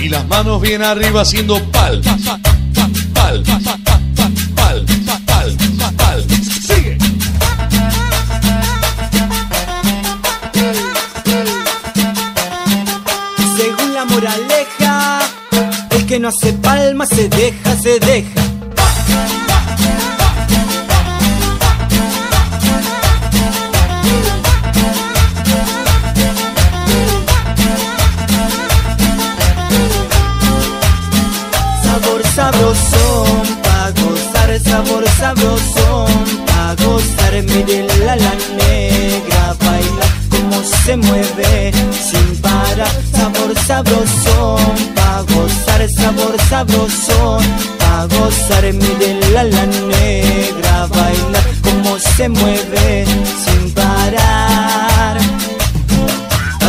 Y las manos bien arriba haciendo pal, pal, pal, pal, pal, pal, pal. Sigue. Según la moraleja, el que no hace palma se deja, se deja. Sabrosón, pa' gozar, sabor sabrosón, pa' gozar, mírenla la negra, baila como se mueve sin parar, sabor sabrosón, pa' gozar, sabor sabrosón, pa' gozar, mírenla la negra, baila como se mueve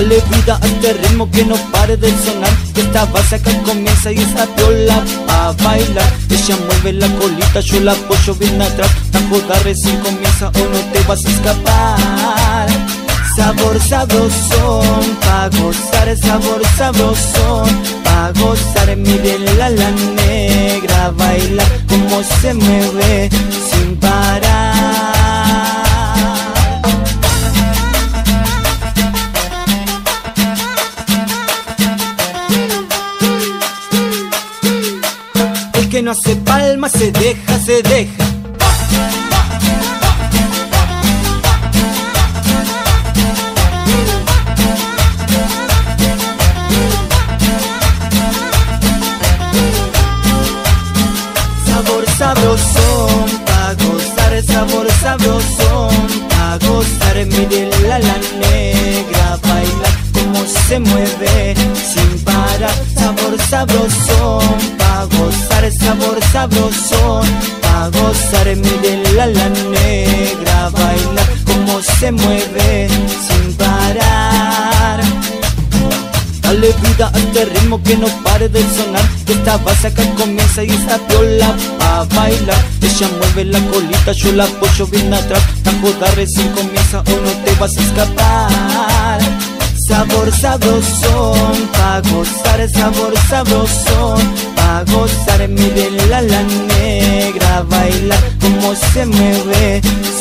Dale vida a este ritmo que no pare de sonar. Que esta base acá comienza y esa viola a bailar. Ella mueve la colita, yo la apoyo bien atrás. La joda recién comienza o no te vas a escapar. Sabor sabrosón, pa' gozar, sabor sabrosón Pa' gozar, mírenla la negra Baila como se mueve palma se deja, se deja. Sabor sabrosón, pa' gozar, sabor sabrosón, pa' gozar, mírenla la como se mueve sin parar, sabor sabrosón, pa' gozar, sabor sabrosón, pa' gozar, mírenla la negra, baila como se mueve sin parar. Dale vida a este ritmo que no pare de sonar. Que esta base acá comienza y esta viola a bailar. Ella mueve la colita, yo la apoyo bien atrás. La joda recién comienza o no te vas a escapar Sabor sabrosón, pa' gozar, sabor sabrosón Pa' gozar, mírenla la negra Bailar como se sin parar